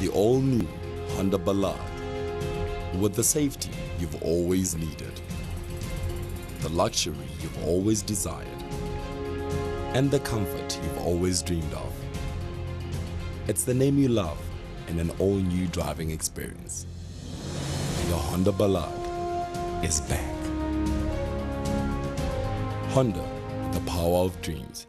the all-new Honda Ballade with the safety you've always needed, the luxury you've always desired, and the comfort you've always dreamed of. It's the name you love in an all-new driving experience. Your Honda Ballade is back. Honda, the power of dreams.